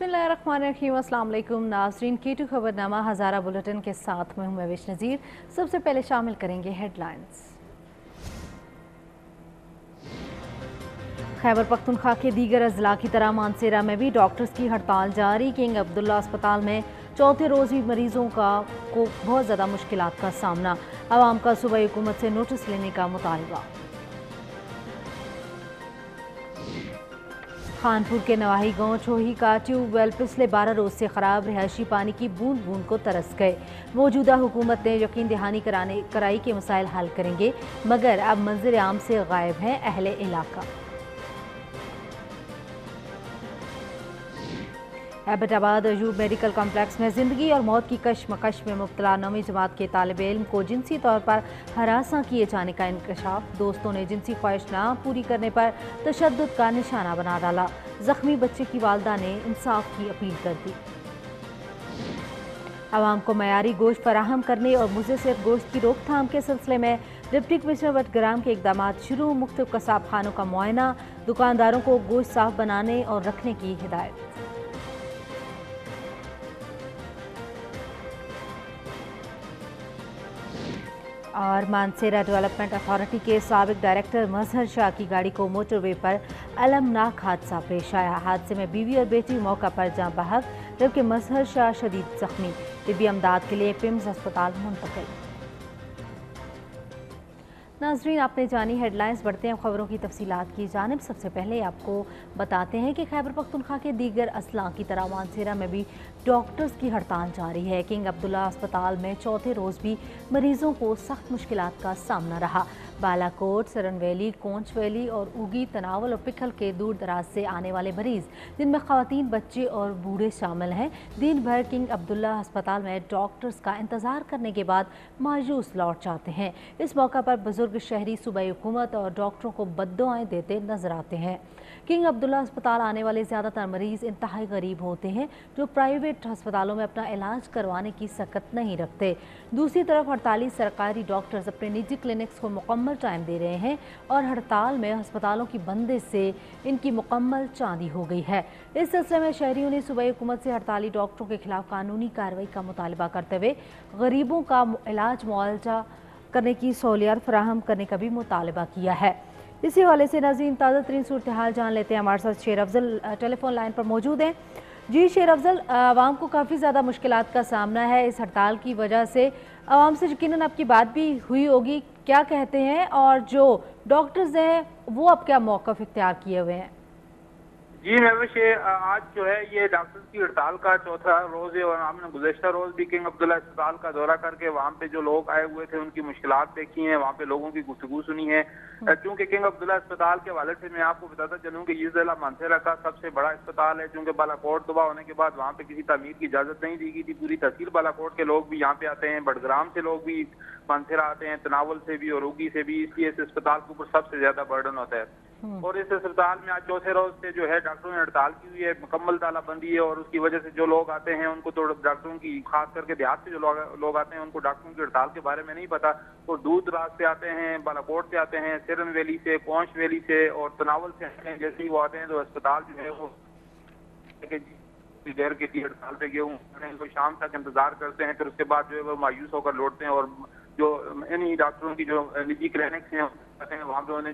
بسم اللہ الرحمن الرحیم اسلام علیکم۔ ناظرین، کی ٹو خبر نامہ ہزارہ بلٹن کے ساتھ میں ہوں مویش نظیر سب سے پہلے شامل کریں گے ہیڈ لائنز خیبر پختونخوا کے دیگر ازلا کی طرح مانسیرہ میں بھی ڈاکٹرز کی ہڑتال جاری۔ کنگ عبداللہ اسپتال میں چوتھے روز بھی مریضوں کا، کو بہت زیادہ مشکلات کا سامنا۔ عوام کا صوبائی حکومت سے نوٹس لینے کا مطالبہ۔ خانپور کے نواہی گاؤں چوہی کا ٹیوب ویل پچھلے بارہ روز سے خراب رہائشی پانی کی بوند بوند کو ترس گئے۔ موجودہ حکومت نے یقین دہانی کرانے، کرائی کے مسائل حل کریں گے، مگر اب منظر عام سے غائب ہیں اہل علاقہ۔ ایبٹ آباد ایوب میڈیکل کمپلیکس میں زندگی اور موت کی کشمکش میں مبتلا نویں جماعت کے طالب علم کو جنسی طور پر ہراساں کیے جانے کا انکشاف۔ دوستوں نے جنسی خواہش نہ پوری کرنے پر تشدد کا نشانہ بنا ڈالا۔ زخمی بچے کی والدہ نے انصاف کی اپیل کر دی۔ عوام کو معیاری گوشت فراہم کرنے اور مزے صرف گوشت کی روک تھام کے سلسلے میں ڈپٹی کمشنر وٹ گرام کے اقدامات شروع۔ مختلف قصاب خانوں کا معائنہ۔ دکانداروں کو گوشت صاف بنانے اور رکھنے کی ہدایت۔ اور مانسیرا ڈیولپمنٹ اتھارٹی کے سابق ڈائریکٹر مظہر شاہ کی گاڑی کو موٹر وے پر المناک حادثہ پیش آیا۔ حادثے میں بیوی اور بیٹی موقع پر جاں بحق، جبکہ مظہر شاہ شدید زخمی۔ طبی امداد کے لیے پمز ہسپتال منتقل۔ ناظرین، آپ نے جانی ہیڈ لائنز بڑھتے ہیں خبروں کی تفصیلات کی جانب۔ سب سے پہلے آپ کو بتاتے ہیں کہ خیبر پختونخوا کے دیگر اسلام کی طرح مانسیرہ میں بھی ڈاکٹرز کی ہڑتال جاری ہے۔ کنگ عبداللہ اسپتال میں چوتھے روز بھی مریضوں کو سخت مشکلات کا سامنا رہا۔ بالا کوٹ سرن ویلی، کونچ ویلی اور اوگی، تناول اور پکھل کے دور دراز سے آنے والے مریض، جن میں خواتین، بچے اور بوڑھے شامل ہیں۔ دن بھر کنگ عبداللہ ہسپتال میں ڈاکٹرز کا انتظار کرنے کے بعد مایوس لوٹ جاتے ہیں۔ اس موقع پر بزرگ شہری صوبائی حکومت اور ڈاکٹروں کو بدعائیں دیتے نظر آتے ہیں۔ کنگ عبداللہ ہسپتال آنے والے زیادہ تر مریض انتہائی غریب ہوتے ہیں، جو پرائیویٹ ہسپتالوں میں اپنا علاج کروانے کی سکت نہیں رکھتے۔ دوسری طرف 48 سرکاری ڈاکٹرز اپنے نجی کلینکس کو مکمل مکمل ٹائم دے رہے ہیں اور ہڑتال میں ہسپتالوں کی بندے سے ان کی مکمل چاندی ہو گئی ہے۔ اس سلسلے میں شہریوں نے صوبائی حکومت سے ہڑتالی ڈاکٹروں کے خلاف قانونی کاروائی کا مطالبہ کرتے ہوئے غریبوں کا علاج معالجہ کرنے کی سہولیات فراہم کرنے کا بھی مطالبہ کیا ہے۔ اسی حوالے سے ناظرین، تازہ ترین صورتحال جان لیتے ہیں۔ ہمارے ساتھ Sher Afzal, telephone line پر موجود ہیں۔ جی شیر افضل، عوام کو کافی زیادہ مشکلات کا سامنا ہے۔ اس ہڑتال کی وجہ سے عوام سے یقیناً آپ کی بات بھی ہوئی ہوگی۔ کیا کہتے ہیں؟ اور جو ڈاکٹرز ہیں، وہ اب کیا موقف اختیار کیے ہوئے ہیں؟ جی روش آج جو ہے یہ ڈاکٹرز کی ہڑتال کا چوتھا روز ہے اور ہم نے گزشتہ روز بھی کنگ عبداللہ اسپتال کا دورہ کر کے وہاں پہ جو لوگ آئے ہوئے تھے ان کی مشکلات دیکھی ہیں وہاں پہ لوگوں کی گفتگو سنی ہے۔ چونکہ کنگ عبداللہ اسپتال کے والد سے میں آپ کو بتاتا چلوں کہ یہ ضلع مانسیرا کا سب سے بڑا اسپتال ہے۔ چونکہ بالا کوٹ دبا ہونے کے بعد وہاں پہ کسی تعمیر کی اجازت نہیں دی گئی تھی۔ پوری تحصیل بالا کوٹ کے لوگ بھی یہاں پہ آتے ہیں بڑگرام سے لوگ بھی مانسیرا آتے ہیں تناول سے بھی اور روگی سے بھی۔ اس لیے اس اسپتال کے اوپر سب سے زیادہ برڈن ہوتا ہے۔ ہاں۔ اور اس اسپتال میں آج چوتھے روز سے جو ہے ڈاکٹروں نے ہڑتال کی ہوئی ہے، مکمل تالہ بندی ہے اور اس کی وجہ سے جو لوگ آتے ہیں، ان کو تو ڈاکٹروں کی، خاص کر کے دیہات سے جو لوگ آتے ہیں، ان کو ڈاکٹروں کی ہڑتال کے بارے میں نہیں پتا۔ وہ دور دراز سے آتے ہیں، بالاکوٹ سے آتے ہیں سیرن ویلی سے کونش ویلی سے اور تناول سے ہیں۔ جیسے ہی وہ آتے ہیں تو ہسپتال جو ہے وہ جی، دیر کے لیے ہڑتال پہ گئے ہوں وہ شام تک انتظار کرتے ہیں، پھر اس کے بعد جو ہے وہ مایوس ہو کر لوٹتے ہیں اور جو انہیں ڈاکٹروں کی جو نجی کلینکس ہیں جاتے ہیں، وہاں پہ انہیں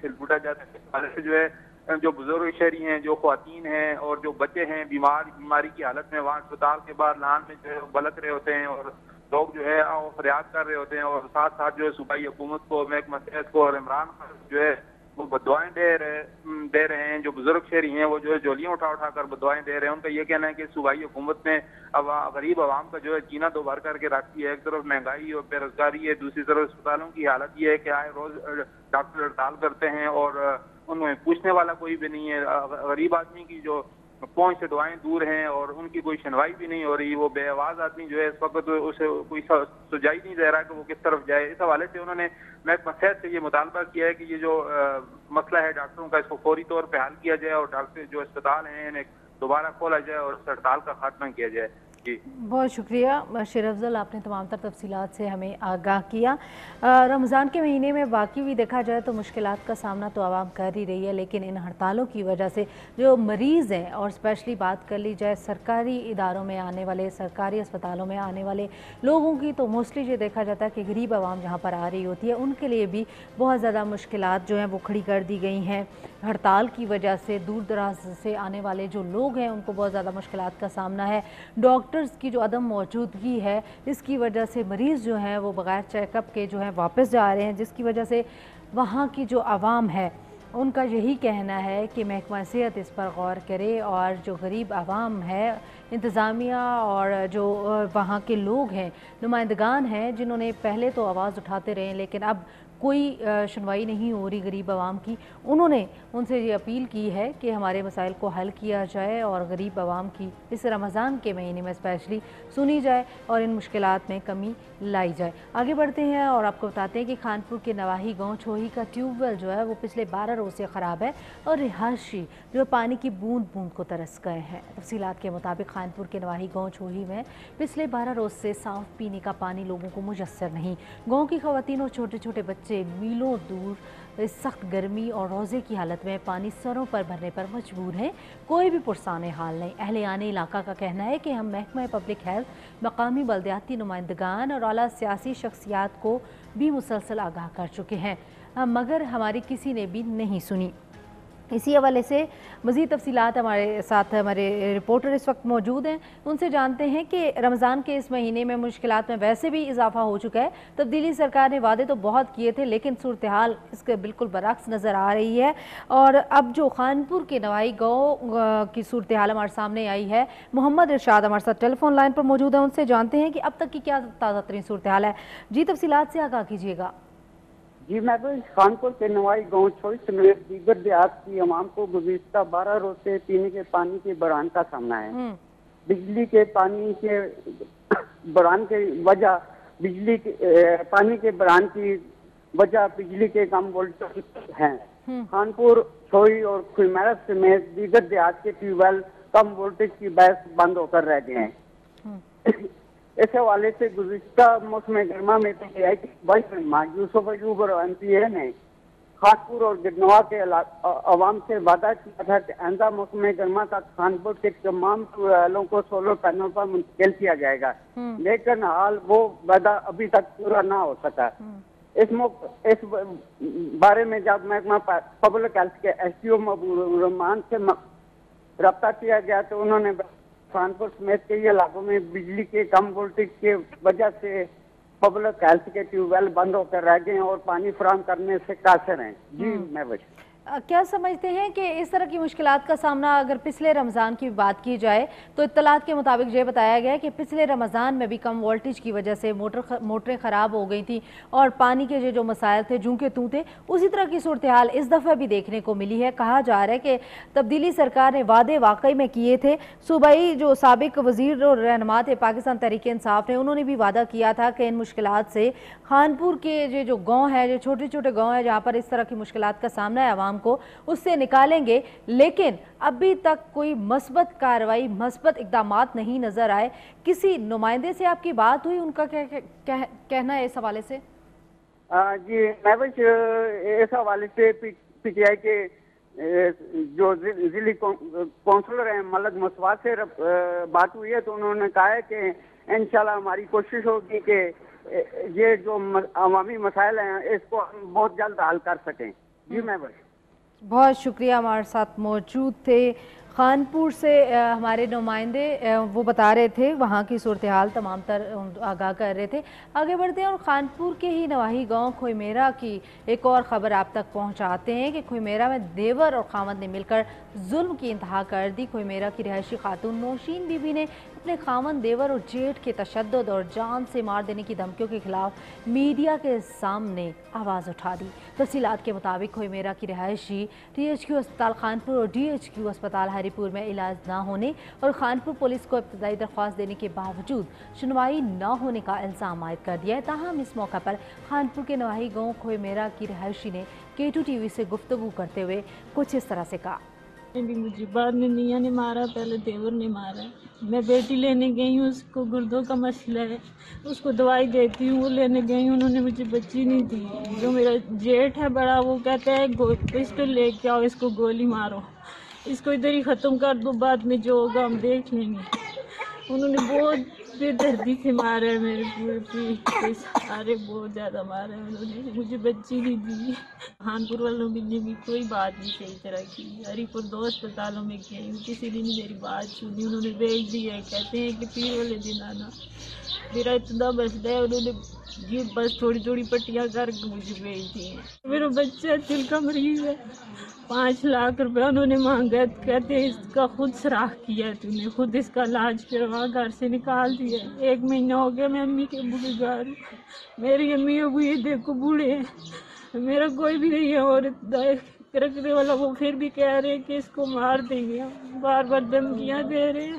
سے لوٹا جاتا ہے۔ جو ہے، جو بزرگ شہری ہیں، جو خواتین ہیں اور جو بچے ہیں، بیمار، بیماری کی حالت میں وہاں اسپتال کے باہر لان میں جو ہے بلک رہے ہوتے ہیں اور لوگ جو ہے فریاد کر رہے ہوتے ہیں اور ساتھ ساتھ جو ہے صوبائی حکومت کو، محکمہ صحت کو اور عمران خان جو ہے وہ بدوائیں دے رہے دے رہے ہیں، جو بزرگ شہری ہیں، وہ جو ہے جولیاں اٹھا اٹھا کر بدوائیں دے رہے ہیں۔ ان کا یہ کہنا ہے کہ صوبائی حکومت نے غریب عوام کا جو ہے جینا دوبار کر کے رکھ دیا ہے۔ ایک طرف مہنگائی اور بے روزگاری ہے، دوسری طرف اسپتالوں کی حالت یہ ہے کہ آئے روز ڈاکٹر ہڑتال کرتے ہیں اور ان میں پوچھنے والا کوئی بھی نہیں ہے۔ غریب آدمی کی جو پہنچ سے دعائیں دور ہیں اور ان کی کوئی شنوائی بھی نہیں ہو رہی، وہ بے آواز آدمی جو ہے اس وقت اسے کوئی سجائی نہیں دے رہا کہ وہ کس طرف جائے۔ اس حوالے سے انہوں نے محکمہ صحت سے یہ مطالبہ کیا ہے کہ یہ جو مسئلہ ہے ڈاکٹروں کا، اس کو فوری طور پہ حل کیا جائے اور ڈاکٹر جو اسپتال ہیں انہیں دوبارہ کھولا جائے اور اس ہڑتال کا خاتمہ کیا جائے۔ جی۔ بہت شکریہ۔ شیر افضل، آپ نے تمام تر تفصیلات سے ہمیں آگاہ کیا۔ رمضان کے مہینے میں واقعی بھی دیکھا جائے تو مشکلات کا سامنا تو عوام کر ہی رہی ہے، لیکن ان ہڑتالوں کی وجہ سے جو مریض ہیں اور اسپیشلی بات کر لی جائے سرکاری اداروں میں آنے والے، سرکاری اسپتالوں میں آنے والے لوگوں کی، تو موسٹلی یہ دیکھا جاتا ہے کہ غریب عوام جہاں پر آ رہی ہوتی ہے، ان کے لیے بھی بہت زیادہ مشکلات جو ہیں وہ کھڑی کر دی گئی ہیں۔ ہڑتال کی وجہ سے، دور دراز سے آنے والے جو لوگ ہیں، ان کو بہت زیادہ مشکلات کا سامنا ہے۔ ڈاکٹرز کی جو عدم موجودگی ہے، اس کی وجہ سے مریض جو ہیں، وہ بغیر چیک اپ کے جو ہیں واپس جا رہے ہیں، جس کی وجہ سے وہاں کی جو عوام ہے، ان کا یہی کہنا ہے کہ محکمہ صحت اس پر غور کرے اور جو غریب عوام ہے، انتظامیہ اور جو وہاں کے لوگ ہیں، نمائندگان ہیں، جنہوں نے پہلے تو آواز اٹھاتے رہے لیکن اب کوئی سنوائی نہیں ہو رہی غریب عوام کی۔ انہوں نے ان سے یہ اپیل کی ہے کہ ہمارے مسائل کو حل کیا جائے اور غریب عوام کی اس رمضان کے مہینے میں اسپیشلی سنی جائے اور ان مشکلات میں کمی لائی جائے۔ آگے بڑھتے ہیں اور آپ کو بتاتے ہیں کہ خانپور کے نواہی گاؤں چھوہی کا ٹیوب ویل جو ہے وہ پچھلے بارہ روز سے خراب ہے اور رہائشی جو پانی کی بوند بوند کو ترس گئے ہیں۔ تفصیلات کے مطابق خانپور کے نواہی گاؤں چھوہی میں پچھلے بارہ روز سے صاف پینے کا پانی لوگوں کو میسر نہیں۔ گاؤں کی خواتین اور چھوٹے چھوٹے بچے بچے میلوں دور اس سخت گرمی اور روزے کی حالت میں پانی سروں پر بھرنے پر مجبور ہیں۔ کوئی بھی پرسان حال نہیں۔ اہل آنے علاقہ کا کہنا ہے کہ ہم محکمہ پبلک ہیلتھ، مقامی بلدیاتی نمائندگان اور اعلیٰ سیاسی شخصیات کو بھی مسلسل آگاہ کر چکے ہیں۔ مگر ہماری کسی نے بھی نہیں سنی۔ اسی حوالے سے مزید تفصیلات ہمارے ساتھ ہمارے رپورٹر اس وقت موجود ہیں۔ ان سے جانتے ہیں کہ رمضان کے اس مہینے میں مشکلات میں ویسے بھی اضافہ ہو چکا ہے۔ تبدیلی سرکار نے وعدے تو بہت کیے تھے، لیکن صورتحال اس کے بالکل برعکس نظر آ رہی ہے۔ اور اب جو خانپور کے نوائی گاؤں کی صورتحال ہمارے سامنے آئی ہے۔ محمد ارشاد ہمارے ساتھ ٹیلی فون لائن پر موجود ہیں۔ ان سے جانتے ہیں کہ اب تک کی کیا تازہ ترین صورتحال ہے۔ جی تفصیلات سے آگاہ کیجیے گا۔ جی میں تو اس خانپور کے نوائی گاؤں چھوڑی سمیت دیگر دیہات کی عوام کو گزشتہ بارہ روز سے پینے کے پانی کے بران کا سامنا ہے۔ بجلی کے پانی کے بران کے وجہ بجلی پانی کے بران کی وجہ بجلی کے کم وولٹ ہیں۔ خانپور چھوئی اور خیمارہ سمیت دیگر دیہات کے ٹیوب ویل کم وولٹیج کی بحث بند ہو کر رہ گئے ہیں۔ اس حوالے سے گزشتہ موسم گرما میں تو یہ ہے کہ بڑی رہنما یوسف عجوب اور ایم پی اے نے خانپور اور گرنوا کے عوام سے وعدہ کیا تھا کہ آئندہ موسم گرما کا خانپور کے تمام ٹویلوں کو سولر پینل پر منتقل کیا جائے گا۔ لیکن حال وہ وعدہ ابھی تک پورا نہ ہو سکا۔ اس اس بارے میں جب محکمہ پبلک ہیلتھ کے S D O Mehboob Rehman سے رابطہ کیا گیا تو انہوں نے کانپور سمیت کے علاقوں میں بجلی کے کم وولٹیج کے وجہ سے پبلک ہیلتھ کے ٹیوب ویل بند ہو کر رہ گئے ہیں اور پانی فراہم کرنے سے قاصر ہیں۔ جی میں بچ کیا سمجھتے ہیں کہ اس طرح کی مشکلات کا سامنا اگر پچھلے رمضان کی بات کی جائے، تو اطلاعات کے مطابق یہ بتایا گیا ہے کہ پچھلے رمضان میں بھی کم وولٹیج کی وجہ سے موٹر موٹریں خراب ہو گئی تھیں اور پانی کے جو مسائل تھے جوں کے توں تھے اسی طرح کی صورتحال اس دفعہ بھی دیکھنے کو ملی ہے۔ کہا جا رہا ہے کہ تبدیلی سرکار نے وعدے واقعی میں کیے تھے۔ صوبائی جو سابق وزیر اور رہنما تھے، پاکستان تحریک انصاف نے، انہوں نے بھی وعدہ کیا تھا کہ ان مشکلات سے خانپور کے جو گاؤں ہے، جو چھوٹے چھوٹے گاؤں ہیں، جہاں پر اس طرح کی مشکلات کا سامنا ہے، عوام شام کو اس سے نکالیں گے، لیکن ابھی تک کوئی مصبت کاروائی مصبت اقدامات نہیں نظر آئے۔ کسی نمائندے سے آپ کی بات ہوئی، ان کا کہنا ہے اس حوالے سے؟ جی محبش اس حوالے سے پی ٹی آئی کے جو زلی کونسلر ہیں ملک مسواد سے بات ہوئی ہے تو انہوں نے کہا ہے کہ انشاءاللہ ہماری کوشش ہوگی کہ یہ جو عوامی مسائل ہیں اس کو ہم بہت جلد حال کر سکیں۔ جی میں بس۔ بہت شکریہ ہمارے ساتھ موجود تھے۔ خانپور سے ہمارے نمائندے وہ بتا رہے تھے، وہاں کی صورتحال تمام تر، آگاہ کر رہے تھے۔ آگے بڑھتے ہیں اور خانپور کے ہی نواہی گاؤں کھوئی میرا کی ایک اور خبر آپ تک پہنچاتے ہیں کہ کھوئی میرا میں دیور اور خامد نے مل کر ظلم کی انتہا کر دی۔ کھوئی میرا کی رہائشی خاتون نوشین بی بی نے اپنے خاون دیور اور جیٹ کے تشدد اور جان سے مار دینے کی دھمکیوں کے خلاف میڈیا کے سامنے آواز اٹھا دی۔ تفصیلات کے مطابق ہوئی میرا کی رہائشی ٹی ایچ کیو اسپتال خانپور اور ڈی ایچ کیو اسپتال ہری پور میں علاج نہ ہونے اور خانپور پولیس کو ابتدائی درخواست دینے کے باوجود سنوائی نہ ہونے کا الزام عائد کر دیا ہے۔ تاہم، اس موقع پر خانپور کے نواحی گاؤں کھوئے میرا کی رہائشی نے کے ٹو ٹی وی سے گفتگو کرتے ہوئے کچھ اس طرح سے کہا۔ بھی مجھے بعد میں میاں نے مارا، پہلے دیور نے مارا۔ میں بیٹی لینے گئی ہوں، اس کو گردوں کا مسئلہ ہے۔ اس کو دوائی دیتی ہوں، وہ لینے گئی ہوں، انہوں نے مجھے بچی نہیں دی جو میرا جیٹ ہے، بڑا، وہ کہتا ہے اس کو لے کے آؤ، اس کو گولی مارو۔ اس کو ادھر ہی ختم کر دو، بعد میں جو ہوگا ہم دیکھ لیں گے۔ انہوں نے بہت بے دردی سے مارا ہے میرے پورے پورے سارے بہت زیادہ مارا ہے انہوں نے۔ مجھے بچی نہیں دی ہانپور والوں نے بھی کوئی بات نہیں صحیح طرح کی۔ ہری پور دو اسپتالوں میں گئے کسی نے میری بات چھونی انہوں نے بھیج دی ہے۔ کہتے ہیں کہ پیر والے دن آنا۔ میرا اتنا مسئلہ ہے، انہوں نے یہ بس تھوڑی تھوڑی پٹیاں کر کے مجھے بھیج دی ہیں۔ میرا بچہ دل کا مریض ہے۔ پانچ لاکھ روپیہ انہوں نے مانگا کہتے ہیں اس کا خود سراخ کیا تو نے خود اس کا علاج کروا، گھر سے نکال دیا ایک مہینہ ہو گیا میں امی کے بوڑھے گھر ہوں۔ میری امی ابو یہ دیکھو بوڑھے ہیں۔ میرا کوئی بھی نہیں ہے عورت رکھنے والا وہ پھر بھی کہہ رہے ہیں کہ اس کو مار دیں گے۔ بار بار دھمکیاں دے رہے ہیں۔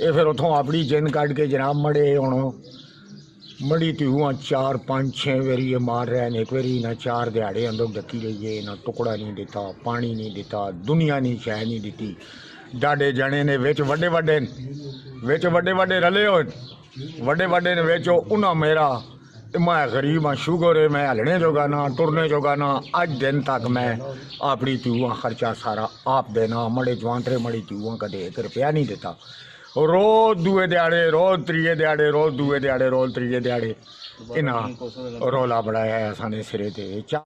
ਇਹ ਫਿਰ ਉਥੋਂ ਆਪਣੀ ਜਿੰਨ ਕੱਢ ਕੇ ਜਨਾਬ ਮੜੇ ਹੁਣ ਮੜੀ ਤੂਆ ਚਾਰ ਪੰਜ ਛੇ ਵਾਰੀ ਇਹ ਮਾਰ ਰਹੇ ਨੇ ਇੱਕ ਵਾਰੀ ਨਾ ਚਾਰ ਦਿਹਾੜੇ ਅੰਦਰ ਡੱਕੀ ਰਹੀਏ ਨਾ ਟੁਕੜਾ ਨਹੀਂ ਦਿੱਤਾ ਪਾਣੀ ਨਹੀਂ ਦਿੱਤਾ ਦੁਨੀਆ ਨਹੀਂ ਸ਼ੈ ਨਹੀਂ ਦਿੱਤੀ ਡਾਡੇ ਜਣੇ ਨੇ ਵਿੱਚ ਵੱਡੇ ਵੱਡੇ ਵਿੱਚ ਵੱਡੇ ਵੱਡੇ ਰਲੇ ਹੋਏ ਵੱਡੇ ਵੱਡੇ ਨੇ ਵਿੱਚ ਉਹਨਾਂ ਮੇਰਾ ਤੇ ਮੈਂ ਗਰੀਬ ਹਾਂ ਸ਼ੂਗਰ ਹੈ ਮੈਂ ਹਲਣੇ ਜੋਗਾ ਨਾ ਟੁਰਨੇ ਜੋਗਾ ਨਾ ਅੱਜ ਦਿਨ ਤੱਕ ਮੈਂ ਆਪਣੀ ਤੂਆਂ ਖਰਚਾ ਸਾਰਾ ਆਪ ਦੇਣਾ ਮੜੇ ਜਵਾਂਤਰੇ ਮੜੀ ਤੂਆਂ ਕਦੇ ਇੱਕ ਰੁਪਿਆ ਨਹੀਂ ਦਿੱਤਾ ਰੋਜ਼ ਦੂਏ ਦਿਹਾੜੇ ਰੋਜ਼ ਤਰੀਏ ਦਿਹਾੜੇ ਰੋਜ਼ ਦੂਏ ਦਿਹਾੜੇ ਰੋਜ਼ ਤਰੀਏ ਦਿਹਾੜੇ। ਇਹਨਾਂ ਰੋਲਾ ਬੜਾਇਆ ਸਾਨੇ ਸਿਰੇ ਤੇ। ਚਾ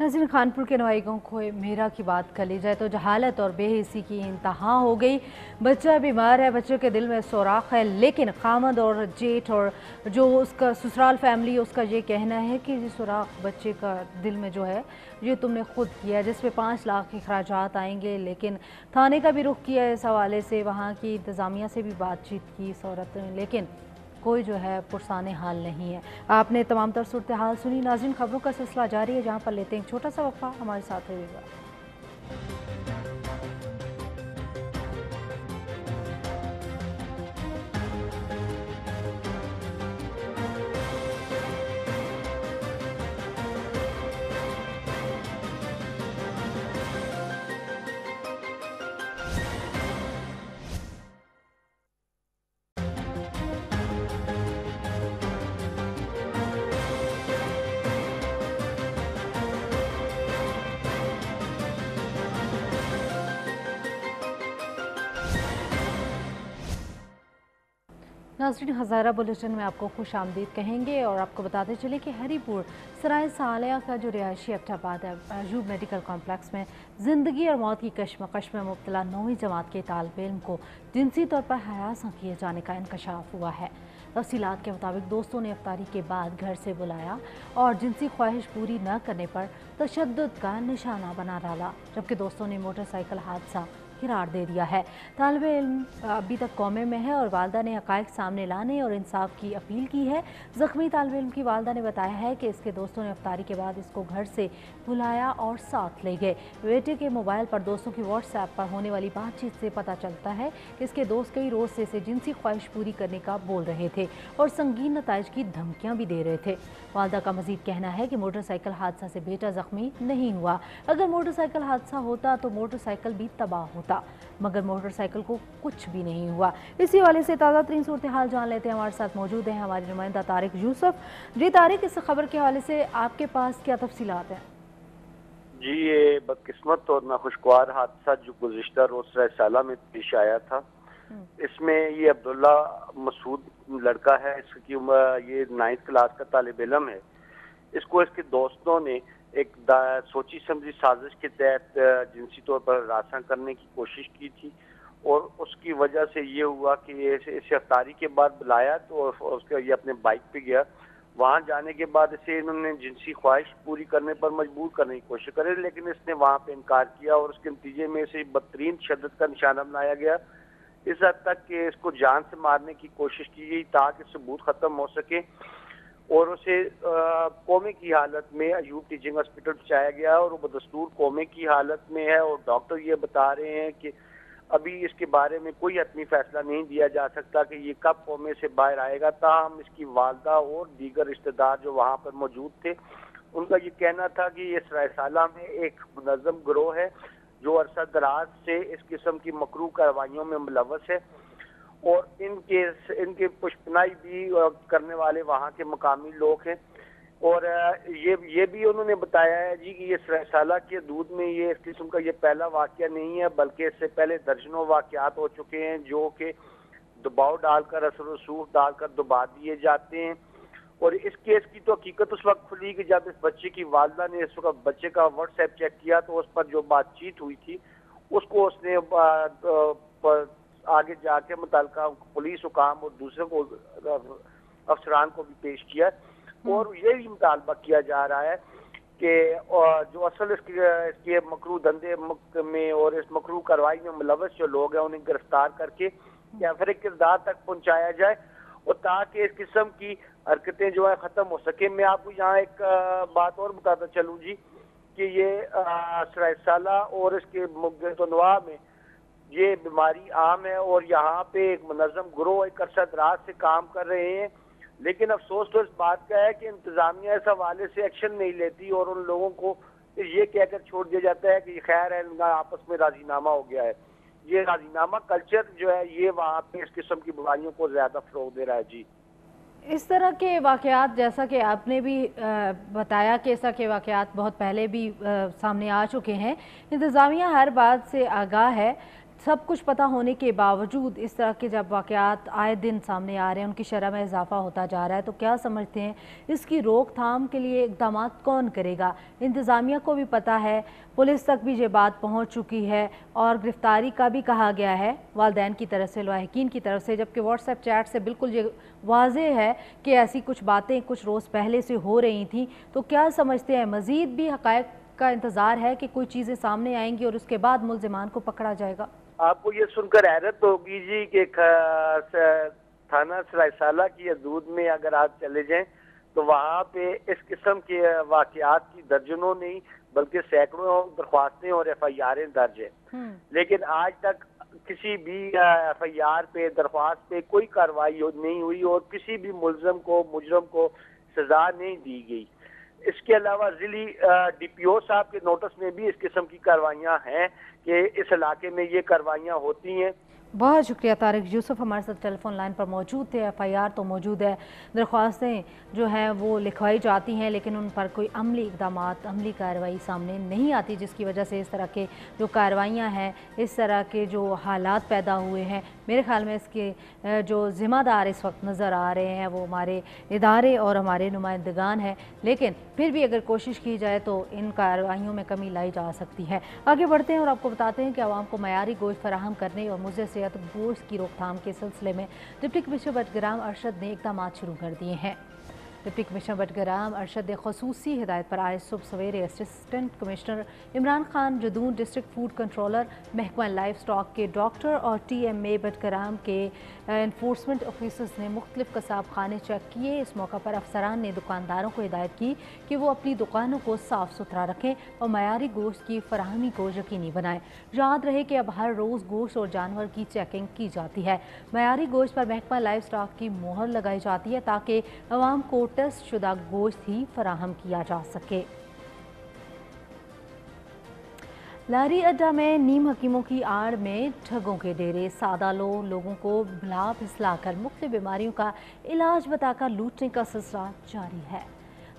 ناظرین، خانپور کے نوائی گاؤں کھوئے میرا کی بات کر لی جائے تو جہالت اور بے حیثی کی انتہا ہو گئی۔ بچہ بیمار ہے، بچے کے دل میں سوراخ ہے، لیکن خامد اور جیٹ اور جو اس کا سسرال فیملی اس کا یہ کہنا ہے کہ یہ سوراخ بچے کا دل میں جو ہے، یہ تم نے خود کیا جس پہ پانچ لاکھ اخراجات آئیں گے۔ لیکن تھانے کا بھی رخ کیا ہے اس حوالے سے، وہاں کی انتظامیہ سے بھی بات چیت کی اس عورت نے۔ لیکن کوئی جو ہے پرسان حال نہیں ہے۔ آپ نے تمام تر صورتحال سنی۔ ناظرین، خبروں کا سلسلہ جاری ہے، جہاں پر لیتے ہیں ایک چھوٹا سا وقفہ۔ ہمارے ساتھ ہوئے گا۔ ناظرین ہزارہ بلیٹن میں آپ کو خوش آمدید کہیں گے اور آپ کو بتاتے چلے کہ ہری پور سرائے سالیہ کا جو رہائشی آباد ہے ایوب میڈیکل کمپلیکس میں زندگی اور موت کی کشمکش میں مبتلا نویں جماعت کے طالب علم کو جنسی طور پر ہراساں کیے جانے کا انکشاف ہوا ہے۔ تفصیلات کے مطابق دوستوں نے افطاری کے بعد گھر سے بلایا اور جنسی خواہش پوری نہ کرنے پر تشدد کا نشانہ بنا ڈالا، جبکہ دوستوں نے موٹر سائیکل حادثہ قرار دے دیا ہے۔ طالب علم ابھی تک قومے میں ہے اور والدہ نے حقائق سامنے لانے اور انصاف کی اپیل کی ہے۔ زخمی طالب علم کی والدہ نے بتایا ہے کہ اس کے دوستوں نے افطاری کے بعد اس کو گھر سے بلایا اور ساتھ لے گئے۔ بیٹے کے موبائل پر دوستوں کی واٹس ایپ پر ہونے والی بات چیت سے پتہ چلتا ہے کہ اس کے دوست کئی روز سے اسے جنسی خواہش پوری کرنے کا بول رہے تھے اور سنگین نتائج کی دھمکیاں بھی دے رہے تھے۔ والدہ کا مزید کہنا ہے کہ موٹر سائیکل حادثہ سے بیٹا زخمی نہیں ہوا۔ اگر موٹر سائیکل حادثہ ہوتا تو موٹر سائیکل بھی تباہ ہوتا۔ تھا مگر موٹر سائیکل کو کچھ بھی نہیں ہوا۔ اسی حوالے سے تازہ ترین صورتحال جان لیتے ہیں ہمارے ساتھ موجود ہیں ہماری نمائندہ طارق یوسف۔ جی طارق اس خبر کے حوالے سے آپ کے پاس کیا تفصیلات ہیں؟ جی یہ بدقسمت اور ناخوشگوار حادثہ جو گزشتہ روز سالہ میں پیش آیا تھا۔ اس میں یہ عبداللہ مسعود لڑکا ہے اس کی عمر یہ نائنتھ کلاس کا طالب علم ہے۔ اس کو اس کے دوستوں نے ایک سوچی سمجھی سازش کے تحت جنسی طور پر ہراساں کرنے کی کوشش کی تھی اور اس کی وجہ سے یہ ہوا کہ اسے افطاری کے بعد بلایا تو اس کا یہ اپنے بائک پہ گیا۔ وہاں جانے کے بعد اسے انہوں نے جنسی خواہش پوری کرنے پر مجبور کرنے کی کوشش کرے، لیکن اس نے وہاں پہ انکار کیا اور اس کے نتیجے میں اسے بدترین شدت کا نشانہ بنایا گیا۔ اس حد تک کہ اس کو جان سے مارنے کی کوشش کی گئی تاکہ ثبوت ختم ہو سکے۔ اور اسے کومے کی حالت میں ایوب ٹیچنگ ہاسپٹل پہنچایا گیا اور وہ بدستور کومے کی حالت میں ہے اور ڈاکٹر یہ بتا رہے ہیں کہ ابھی اس کے بارے میں کوئی حتمی فیصلہ نہیں دیا جا سکتا کہ یہ کب قومے سے باہر آئے گا، تاہم اس کی والدہ اور دیگر رشتہ دار جو وہاں پر موجود تھے، ان کا یہ کہنا تھا کہ یہ سرائے میں ایک منظم گروہ ہے جو عرصہ دراز سے اس قسم کی مکرو کاروائیوں میں ملوث ہے۔ اور ان کے ان کے پشپنائی بھی کرنے والے وہاں کے مقامی لوگ ہیں۔ اور یہ یہ بھی انہوں نے بتایا ہے جی کہ یہ سالہ کے دودھ میں یہ اس قسم کا یہ پہلا واقعہ نہیں ہے، بلکہ اس سے پہلے درجنوں واقعات ہو چکے ہیں جو کہ دباؤ ڈال کر، اثر رسوخ ڈال کر دبا دیے جاتے ہیں۔ اور اس کیس کی تو حقیقت اس وقت کھلی کہ جب اس بچے کی والدہ نے اس وقت بچے کا واٹس ایپ چیک کیا تو اس پر جو بات چیت ہوئی تھی، اس کو اس نے آگے جا کے متعلقہ پولیس حکام اور دوسرے کو افسران کو بھی پیش کیا اور یہ بھی مطالبہ کیا جا رہا ہے کہ جو اصل اس کے مکرو دندے میں اور اس مکرو کروائی میں ملوث جو لوگ ہیں انہیں گرفتار کر کے یا پھر ایک کردار تک پہنچایا جائے اور تاکہ اس قسم کی حرکتیں جو ہے ختم ہو سکے میں آپ کو یہاں ایک بات اور بتاتا چلوں جی کہ یہ سرائے سالہ اور اس کے نواح میں یہ بیماری عام ہے اور یہاں پہ ایک منظم گروہ ایک عرصہ دراز سے کام کر رہے ہیں۔ لیکن افسوس تو اس بات کا ہے کہ انتظامیہ اس حوالے سے ایکشن نہیں لیتی اور ان لوگوں کو یہ کہہ کر چھوڑ دیا جاتا ہے کہ یہ خیر ہے، ان کا آپس میں راضی نامہ ہو گیا ہے۔ یہ راضی نامہ کلچر جو ہے، یہ وہاں پہ اس قسم کی بیماریوں کو زیادہ فروغ دے رہا ہے۔ جی۔ اس طرح کے واقعات جیسا کہ آپ نے بھی بتایا کہ ایسا کے واقعات بہت پہلے بھی سامنے آ چکے ہیں۔ انتظامیہ ہر بات سے آگاہ ہے۔ سب کچھ پتہ ہونے کے باوجود اس طرح کے جب واقعات آئے دن سامنے آ رہے ہیں، ان کی شرح میں اضافہ ہوتا جا رہا ہے، تو کیا سمجھتے ہیں اس کی روک تھام کے لیے اقدامات کون کرے گا؟ انتظامیہ کو بھی پتہ ہے، پولیس تک بھی یہ بات پہنچ چکی ہے اور گرفتاری کا بھی کہا گیا ہے۔ والدین کی طرف سے لواحقین کی طرف سے، جبکہ واٹس ایپ چیٹ سے بالکل یہ واضح ہے کہ ایسی کچھ باتیں کچھ روز پہلے سے ہو رہی تھیں۔ تو کیا سمجھتے ہیں، مزید بھی حقائق کا انتظار ہے کہ کوئی چیزیں سامنے آئیں گی اور اس کے بعد ملزمان کو پکڑا جائے گا؟ آپ کو یہ سن کر حیرت ہوگی جی کہ تھانہ سرائے سالہ کی حدود میں اگر آپ چلے جائیں تو وہاں پہ اس قسم کے واقعات کی درجنوں نہیں بلکہ سینکڑوں درخواستیں اور ایف آئی آریں درج ہیں۔ لیکن آج تک کسی بھی ایف آئی آر پہ درخواست پہ کوئی کاروائی نہیں ہوئی اور کسی بھی ملزم کو مجرم کو سزا نہیں دی گئی۔ اس کے علاوہ ضلعی ڈی پی او صاحب کے نوٹس میں بھی اس قسم کی کاروائیاں ہیں کہ اس علاقے میں یہ کاروائیاں ہوتی ہیں۔ بہت شکریہ طارق یوسف، ہمارے ساتھ ٹیلی فون لائن پر موجود تھے، ایف آئی آر تو موجود ہے۔ درخواستیں جو ہیں وہ لکھوائی جاتی ہیں، لیکن ان پر کوئی عملی اقدامات، عملی کارروائی سامنے نہیں آتی، جس کی وجہ سے اس طرح کے جو کارروائیاں ہیں، اس طرح کے جو حالات پیدا ہوئے ہیں۔ میرے خیال میں اس کے جو ذمہ دار اس وقت نظر آ رہے ہیں، وہ ہمارے ادارے اور ہمارے نمائندگان ہیں۔ لیکن پھر بھی اگر کوشش کی جائے تو ان کارروائیوں میں کمی لائی جا سکتی ہے۔ آگے بڑھتے ہیں اور آپ کو بتاتے ہیں کہ عوام کو معیاری گوشت فراہم کرنے اور مجھے صحت گوشت کی روک تھام کے سلسلے میں ڈپٹی کمشنر بٹگرام ارشد نے اقدامات شروع کر دیے ہیں۔ ڈپٹی کمشنر بٹگرام ارشد نے خصوصی ہدایت پر آئے صبح سویرے assistant commissioner Imran Khan Jadoon district food controller محکمہ لائف سٹاک کے ڈاکٹر اور ٹی ایم اے بٹگرام کے انفورسمنٹ آفیسرز نے مختلف قصاب خانے چیک کیے اس موقع پر افسران نے دکانداروں کو ہدایت کی کہ وہ اپنی دکانوں کو صاف ستھرا رکھیں اور معیاری گوشت کی فراہمی کو یقینی بنائیں یاد رہے کہ اب ہر روز گوشت اور جانور کی چیکنگ کی جاتی ہے معیاری گوشت پر محکمہ لائف سٹاک کی مہر لگائی جاتی ہے تاکہ عوام کو ٹیسٹ شدہ گوشت ہی فراہم کیا جا سکے۔ لاری اڈا میں نیم حکیموں کی آڑ میں ٹھگوں کے ڈیرے۔ سادہ لو لوگوں کو بلا پھسلا کر مختلف بیماریوں کا علاج بتا کر لوٹنے کا سلسلہ جاری ہے۔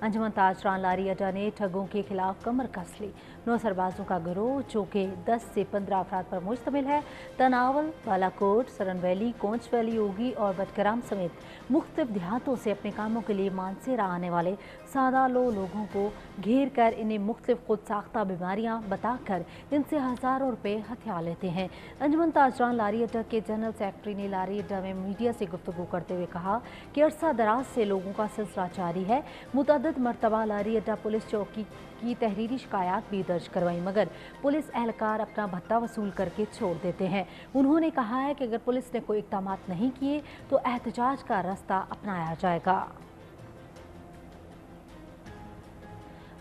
انجمن تاجران لاری اڈا نے ٹھگوں کے خلاف کمر کس لی۔ نو سربازوں کا گروہ جو کہ دس سے پندرہ افراد پر مشتمل ہے، تناول بالا کوٹ، سرن ویلی، کونچ ویلی، اوگی اور بٹکرام سمیت مختلف دیہاتوں سے اپنے کاموں کے لیے مانسیرا آنے والے سادہ لو لوگوں کو گھیر کر انہیں مختلف خود ساختہ بیماریاں بتا کر ان سے ہزاروں روپے ہتھیار لیتے ہیں۔ انجمن تاجران لاری اڈا کے جنرل سیکرٹری نے لاری اڈا میں میڈیا سے گفتگو کرتے ہوئے کہا کہ عرصہ دراز سے لوگوں کا سلسلہ جاری ہے۔ متعدد مرتبہ لاری اڈا پولیس چوکی کی تحریری شکایات بھی درج کروائیں مگر پولیس اہلکار اپنا بھتہ وصول کر کے چھوڑ دیتے ہیں۔ انہوں نے کہا ہے کہ اگر پولیس نے کوئی اقدامات نہیں کیے تو احتجاج کا رستہ اپنایا جائے گا۔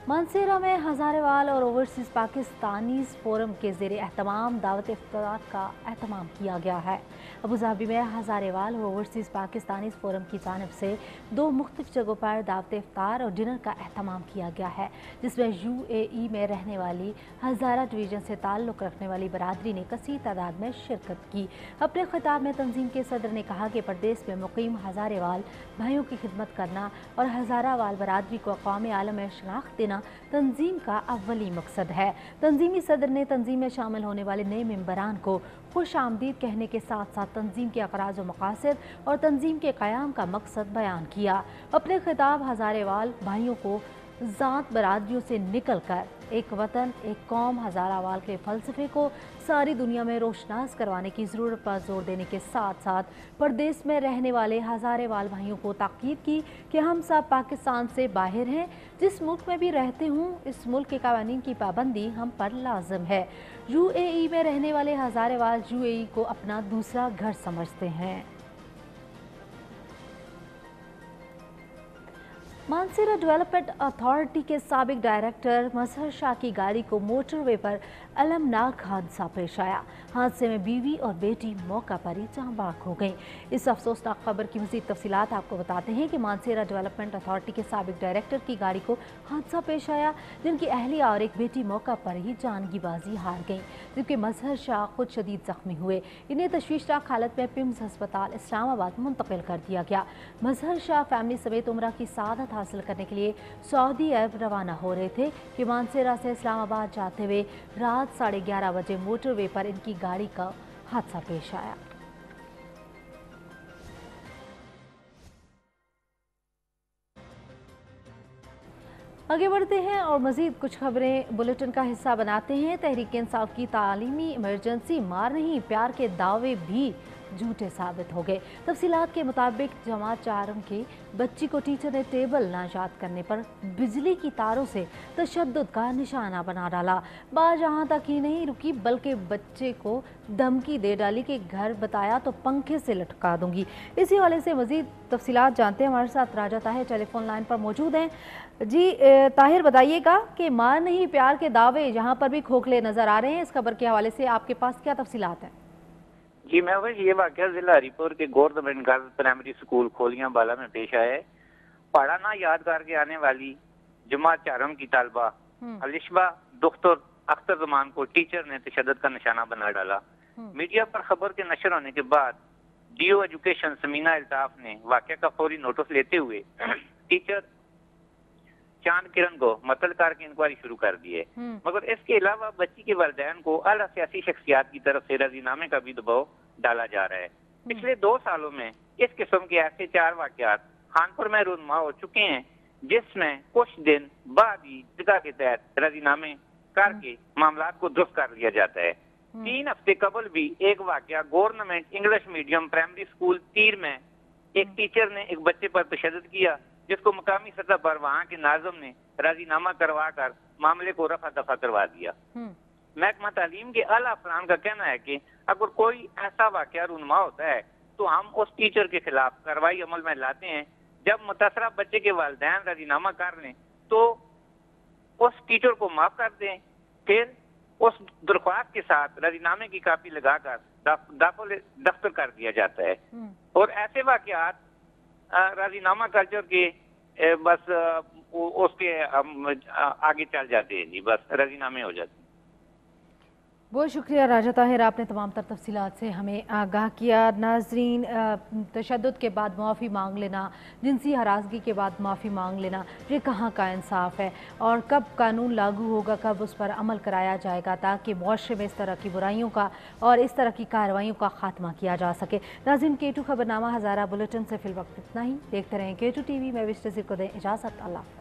منصیرہ میں ہزارے وال اور اوورسیز پاکستانیز فورم کے زیر احتمام دعوت افتراد کا احتمام کیا گیا ہے۔ ابوظہبی میں ہزاریوال اوورسیز پاکستانی فورم کی جانب سے دو مختلف جگہوں پر دعوت افطار اور ڈنر کا اہتمام کیا گیا ہے، جس میں یو اے ای میں رہنے والی ہزارہ ڈویژن سے تعلق رکھنے والی برادری نے کثیر تعداد میں شرکت کی۔ اپنے خطاب میں تنظیم کے صدر نے کہا کہ پردیس میں مقیم ہزارے وال بھائیوں کی خدمت کرنا اور ہزارہ وال برادری کو اقوام عالم میں شناخت دینا تنظیم کا اولی مقصد ہے۔ تنظیمی صدر نے تنظیم میں شامل ہونے والے نئے ممبران کو خوش آمدید کہنے کے ساتھ ساتھ تنظیم کے اقراض و مقاصد اور تنظیم کے قیام کا مقصد بیان کیا۔ اپنے خطاب ہزارے وال بھائیوں کو ذات برادریوں سے نکل کر ایک وطن، ایک قوم ہزارہ وال کے فلسفے کو ساری دنیا میں روشناس کروانے کی ضرورت پر زور دینے کے ساتھ ساتھ پردیس میں رہنے والے ہزارے وال بھائیوں کو تاکید کی کہ ہم سب پاکستان سے باہر ہیں۔ جس ملک میں بھی رہتے ہوں، اس ملک کے قوانین کی پابندی ہم پر لازم ہے۔ یو اے ای میں رہنے والے ہزارے وال یو اے ای کو اپنا دوسرا گھر سمجھتے ہیں۔ مانسیرا ڈیولپمنٹ اتھارٹی کے سابق ڈائریکٹر مظہر شاہ کی گاڑی کو موٹر وے پر المناک حادثہ پیش آیا۔ حادثے میں بیوی اور بیٹی موقع پر ہی جاں باغ ہو گئیں۔ اس افسوسناک خبر کی مزید تفصیلات آپ کو بتاتے ہیں کہ مانسیرا ڈیولپمنٹ اتھارٹی کے سابق ڈائریکٹر کی گاڑی کو حادثہ پیش آیا، جن کی اہلیہ اور ایک بیٹی موقع پر ہی جانگی بازی ہار گئیں۔ جبکہ مظہر شاہ خود شدید زخمی ہوئے۔ انہیں تشویشناک حالت میں پمز ہسپتال اسلام آباد منتقل کر دیا گیا۔ مظہر شاہ فیملی سمیت عمرہ کی سعادت حاصل کرنے کے لیے سعودی عرب روانہ ہو رہے تھے۔ کہ مانسیرا سے اسلام آباد جاتے ہوئے رات ساڑھے گیارہ بجے موٹر وے پر ان کی گاڑی کا حادثہ پیش آیا۔ آگے بڑھتے ہیں اور مزید کچھ خبریں۔ بلٹن کا حصہ بناتے ہیں۔ تحریک انصاف کی تعلیمی ایمرجنسی مار نہیں، پیار کے دعوے بھی۔ جھوٹے ثابت ہو گئے۔ تفصیلات کے مطابق جماعت چارم کی بچی کو ٹیچر نے ٹیبل ناشاد کرنے پر بجلی کی تاروں سے تشدد کا نشانہ بنا ڈالا۔ بعض جہاں تک ہی نہیں رکی، بلکہ بچے کو دھمکی دے ڈالی کہ گھر بتایا تو پنکھے سے لٹکا دوں گی۔ اسی حوالے سے مزید تفصیلات جانتے ہیں۔ ہمارے ساتھ Raja Tahir telephone line پر موجود ہیں۔ جی طاہر بتائیے گا کہ ماں نہیں، پیار کے دعوے یہاں پر بھی کھوکھلے نظر آ رہے ہیں۔ اس خبر کے حوالے سے آپ کے پاس کیا تفصیلات ہیں؟ جی میں محبوب یہ واقعہ ضلع ہری پور کے government girl primary school Kholian Bala میں پیش آیا ہے۔ پڑھانا یادگار کے آنے والی جمعہ چارم کی طالبہ الشبہ دختر اختر زمان کو ٹیچر نے تشدد کا نشانہ بنا ڈالا۔ میڈیا پر خبر کے نشر ہونے کے بعد D O education Samina Altaf نے واقعہ کا فوری نوٹس لیتے ہوئے ٹیچر چاند کرن کو متل کار کے انکوائری شروع کر دی ہے مگر اس کے علاوہ بچی کے والدین کو اعلیٰ سیاسی شخصیات کی طرف سے رضی نامے کا بھی دباؤ ڈالا جا رہا ہے۔ پچھلے دو سالوں میں اس قسم کے ایسے چار واقعات خانپور میں رونما ہو چکے ہیں جس میں کچھ دن بعد ہی جگہ کے تحت رضی نامے کار کے معاملات کو درست کر لیا جاتا ہے۔ تین ہفتے قبل بھی ایک واقعہ government English medium primary school Teer میں ایک ٹیچر نے ایک بچے پر تشدد کیا۔ جس کو مقامی سطح پر وہاں کے ناظم نے راضی نامہ کروا کر معاملے کو رفع دفع کروا دیا۔ محکمہ تعلیم کے اعلیٰ افران کا کہنا ہے کہ اگر کوئی ایسا واقعہ رونما ہوتا ہے تو ہم اس ٹیچر کے خلاف کاروائی عمل میں لاتے ہیں۔ جب متاثرہ بچے کے والدین راضی نامہ کر لیں تو اس ٹیچر کو معاف کر دیں۔ پھر اس درخواست کے ساتھ راضی نامے کی کاپی لگا کر دفتر کر دیا جاتا ہے۔ اور ایسے واقعات راضی نامہ کلچر کے بس اس کے ہم آگے چل جاتے ہیں جی بس رضی نامے ہو جاتے ہیں۔ بہت شکریہ راجہ طاہر، آپ نے تمام تر تفصیلات سے ہمیں آگاہ کیا۔ ناظرین تشدد کے بعد معافی مانگ لینا، جنسی ہراسگی کے بعد معافی مانگ لینا، یہ کہاں کا انصاف ہے؟ اور کب قانون لاگو ہوگا، کب اس پر عمل کرایا جائے گا تاکہ معاشرے میں اس طرح کی برائیوں کا اور اس طرح کی کارروائیوں کا خاتمہ کیا جا سکے۔ ناظرین کیٹو ٹو خبرنامہ ہزارہ بلیٹن سے فی الوقت اتنا ہی۔ دیکھتے رہیں کے ٹو ٹی وی، میں وشتر نظیر کو دیں اجازت۔ اللہ